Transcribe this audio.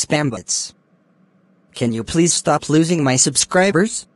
Spambots. Can you please stop losing my subscribers?